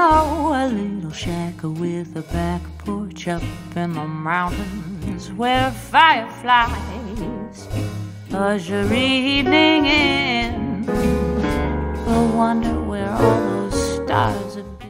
know a little shack with a back porch up in the mountains where fireflies usher evening in. I wonder where all those stars have been.